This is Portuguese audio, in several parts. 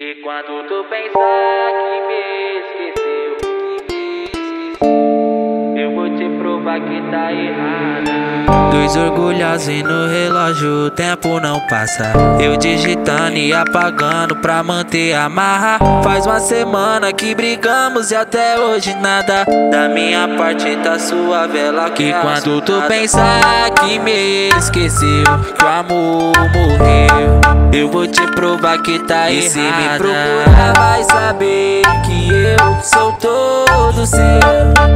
E quando tu pensar que me esqueceu, que me esqueceu, eu vou te provar que tá errada. Dois orgulhosos e no relógio, o tempo não passa. Eu digitando e apagando pra manter a marra. Faz uma semana que brigamos e até hoje nada. Da minha parte tá sua vela que quando tu pensar que me esqueceu, que o amor morreu. Eu vou te provar que tá e errada. se me procurar vai saber que eu sou todo seu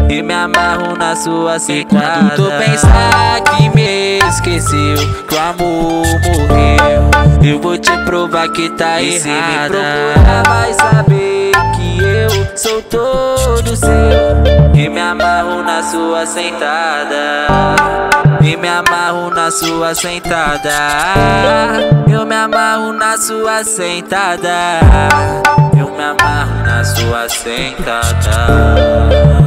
E me amarro na sua sentada E quando tu pensar que me esqueceu Que o amor morreu Eu vou te provar que tá e errada. se me procurar vai saber que eu sou todo seu E me amarro na sua sentada e me amarro na sua sentada. Eu me amarro na sua sentada. Eu me amarro na sua sentada.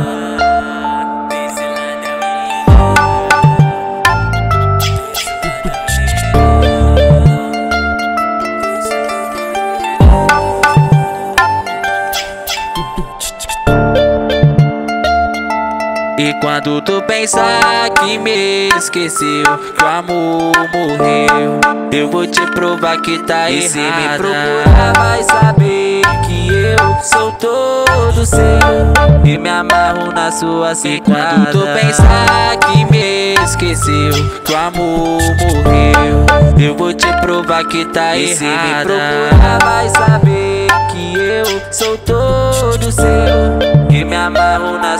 E quando tu pensar que me esqueceu, que o amor morreu, eu vou te provar que tá e errada. E se me procurar vai saber que eu sou todo seu e me amarro na sua sentada. E quando tu pensar que me esqueceu, que o amor morreu, eu vou te provar que tá e errada. E se me procurar vai saber que eu sou todo seu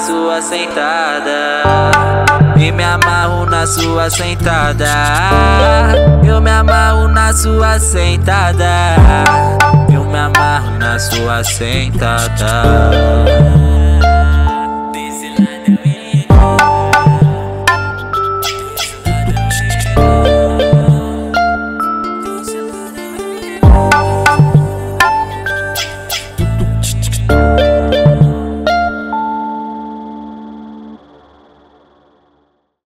sua sentada. E me amarro na sua sentada. Eu me amarro na sua sentada. Eu me amarro na sua sentada.